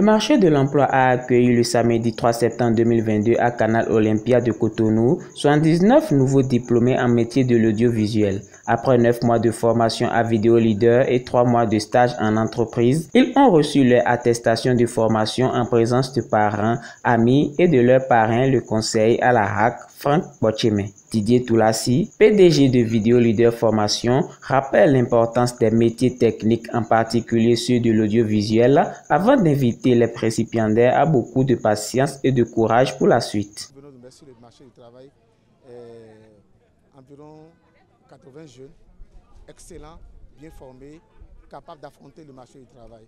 Le marché de l'emploi a accueilli le samedi 3 septembre 2022 à Canal Olympia de Cotonou 79 nouveaux diplômés en métier de l'audiovisuel. Après 9 mois de formation à Vidéo Leader et 3 mois de stage en entreprise, ils ont reçu leur attestation de formation en présence de parents, amis et de leurs parrains, le conseil à la HAC, Franck Bocheme. Didier Toulassi, PDG de Vidéo Leader Formation, rappelle l'importance des métiers techniques, en particulier ceux de l'audiovisuel, avant d'inviter les récipiendaires à beaucoup de patience et de courage pour la suite. 80 jeunes, excellents, bien formés, capables d'affronter le marché du travail.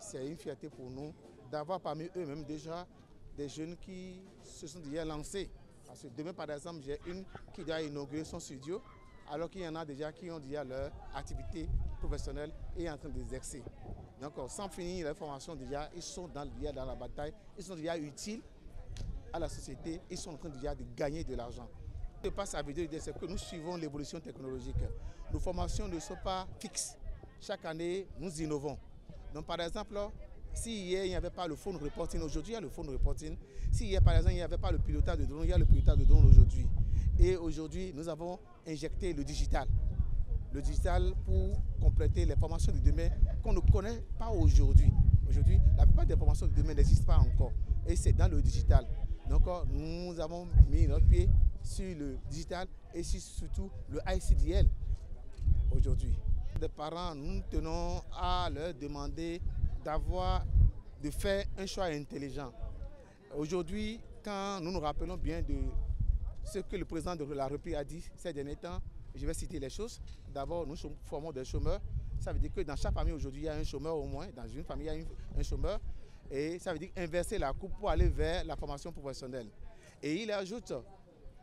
C'est une fierté pour nous d'avoir parmi eux-mêmes déjà des jeunes qui se sont déjà lancés demain, par exemple, j'ai une qui a inauguré son studio, alors qu'il y en a déjà qui ont déjà leur activité professionnelle et en train d'exercer. Donc, sans finir leur formation, déjà, ils sont dans, dans la bataille, ils sont déjà utiles à la société, ils sont en train déjà de gagner de l'argent. Ce qui passe à vidéo, c'est que nous suivons l'évolution technologique. Nos formations ne sont pas fixes. Chaque année, nous innovons. Donc, par exemple, si hier il n'y avait pas le phone reporting, aujourd'hui il y a le phone reporting. Si hier par exemple il n'y avait pas le pilotage de drone, il y a le pilotage de drone aujourd'hui. Et aujourd'hui nous avons injecté le digital. Le digital pour compléter les formations de demain qu'on ne connaît pas aujourd'hui. Aujourd'hui, la plupart des formations de demain n'existent pas encore. Et c'est dans le digital. Donc nous avons mis notre pied sur le digital et surtout le ICDL aujourd'hui. Les parents, nous tenons à leur demander d'avoir, de faire un choix intelligent. Aujourd'hui, quand nous nous rappelons bien de ce que le président de la République a dit ces derniers temps, je vais citer les choses. D'abord, nous formons des chômeurs. Ça veut dire que dans chaque famille aujourd'hui, il y a un chômeur au moins. Dans une famille, il y a un chômeur. Et ça veut dire inverser la coupe pour aller vers la formation professionnelle. Et il ajoute,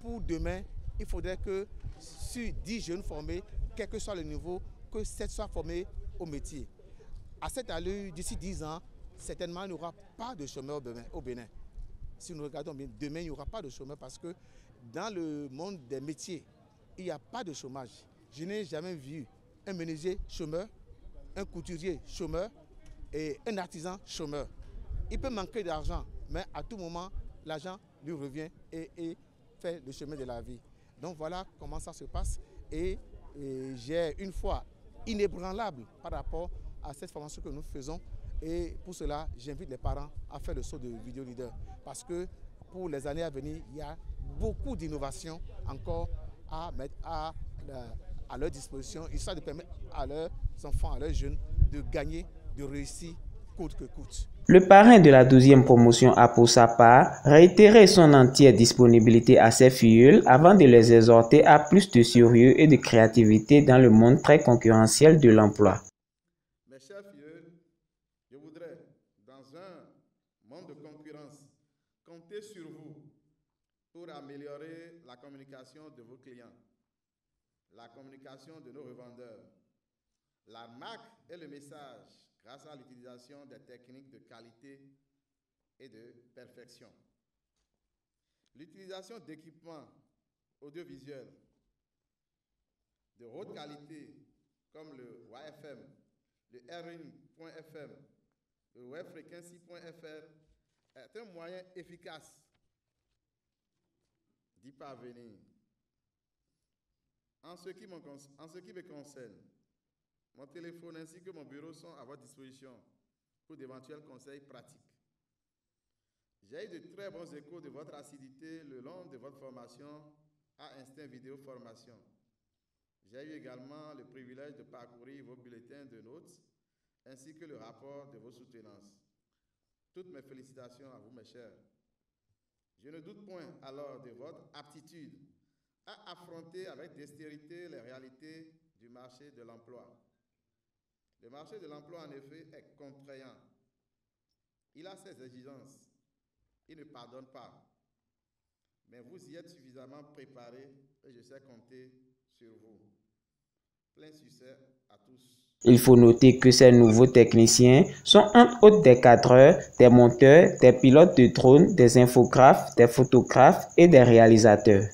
pour demain, il faudrait que sur 10 jeunes formés, quel que soit le niveau, que 7 soient formés au métier à cette allure, d'ici 10 ans, certainement, il n'y aura pas de chômeurs au Bénin. Si nous regardons bien, demain, il n'y aura pas de chômeurs parce que dans le monde des métiers, il n'y a pas de chômage. Je n'ai jamais vu un menuisier chômeur, un couturier chômeur et un artisan chômeur. Il peut manquer d'argent, mais à tout moment, l'argent lui revient et, fait le chemin de la vie. Donc voilà comment ça se passe. Et, j'ai une foi inébranlable par rapport à cette formation que nous faisons. Et pour cela, j'invite les parents à faire le saut de vidéo leader. Parce que pour les années à venir, il y a beaucoup d'innovations encore à mettre à, à leur disposition, histoire de permettre à leurs enfants, à leurs jeunes de gagner, de réussir coûte que coûte. Le parrain de la 12e promotion a pour sa part réitéré son entière disponibilité à ses filles avant de les exhorter à plus de sérieux et de créativité dans le monde très concurrentiel de l'emploi. de concurrence, comptez sur vous pour améliorer la communication de vos clients, la communication de nos revendeurs, la marque et le message grâce à l'utilisation des techniques de qualité et de perfection. L'utilisation d'équipements audiovisuels de haute qualité comme le YFM, le RN.FM, le webfrequency.fr est un moyen efficace d'y parvenir. En ce, qui en ce qui me concerne, mon téléphone ainsi que mon bureau sont à votre disposition pour d'éventuels conseils pratiques. J'ai eu de très bons échos de votre assiduité le long de votre formation à Instinct Vidéo Formation. J'ai eu également le privilège de parcourir vos bulletins de notes ainsi que le rapport de vos soutenances. Toutes mes félicitations à vous, mes chers. Je ne doute point alors de votre aptitude à affronter avec dextérité les réalités du marché de l'emploi. Le marché de l'emploi, en effet, est contraignant. Il a ses exigences. Il ne pardonne pas. Mais vous y êtes suffisamment préparés et je sais compter sur vous. Plein succès à tous. Il faut noter que ces nouveaux techniciens sont entre autres des cadreurs, des monteurs, des pilotes de drones, des infographes, des photographes et des réalisateurs.